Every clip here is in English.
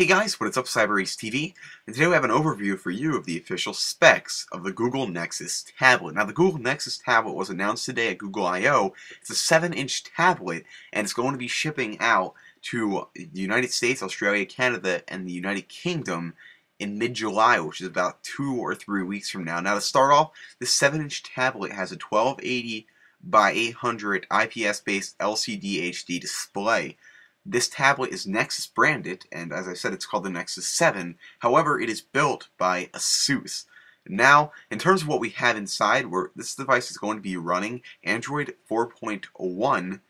Hey guys, what is up CyberAce TV? And today we have an overview for you of the official specs of the Google Nexus tablet. Now the Google Nexus tablet was announced today at Google I/O It's a 7-inch tablet and it's going to be shipping out to the United States, Australia, Canada, and the United Kingdom in mid-July, which is about two or three weeks from now. Now to start off, this 7-inch tablet has a 1280 by 800 IPS-based LCD HD display. This tablet is Nexus branded, and as I said, it's called the Nexus 7. However, it is built by ASUS. Now, in terms of what we have inside, where this device is going to be running Android 4.1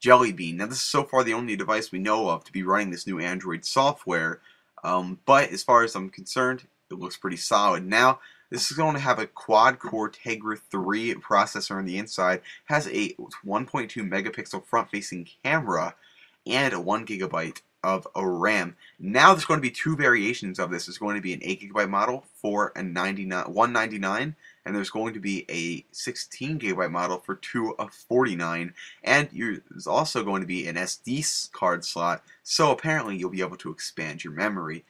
Jelly Bean. Now, this is so far the only device we know of to be running this new Android software, um, but as far as I'm concerned, it looks pretty solid. Now, this is going to have a quad-core Tegra 3 processor on the inside, has a 1.2 megapixel front-facing camera, and a 1 gigabyte of a RAM. Now there's going to be two variations of this. There's going to be an 8 gigabyte model for a 99, 199 and there's going to be a 16 gigabyte model for 2 of 49 and there's also going to be an SD card slot so apparently you'll be able to expand your memory.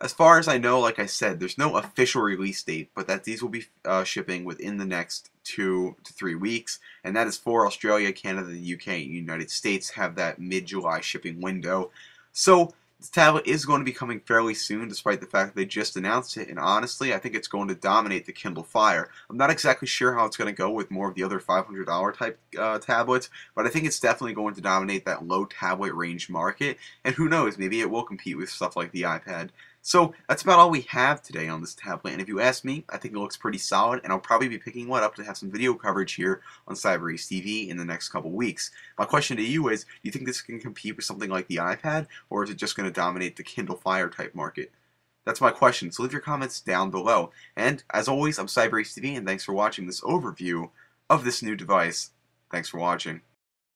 As far as I know, like I said, there's no official release date, but that these will be uh, shipping within the next two to three weeks, and that is for Australia, Canada, the UK, and United States have that mid-July shipping window. So the tablet is going to be coming fairly soon, despite the fact they just announced it, and honestly, I think it's going to dominate the Kindle Fire. I'm not exactly sure how it's going to go with more of the other $500 type uh, tablets, but I think it's definitely going to dominate that low tablet range market, and who knows, maybe it will compete with stuff like the iPad. So that's about all we have today on this tablet, and if you ask me, I think it looks pretty solid, and I'll probably be picking one up to have some video coverage here on CyberAce TV in the next couple weeks. My question to you is, do you think this can compete with something like the iPad, or is it just going to dominate the Kindle Fire type market? That's my question, so leave your comments down below. And, as always, I'm CyberAce TV, and thanks for watching this overview of this new device. Thanks for watching.